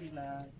对了。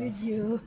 To. Video.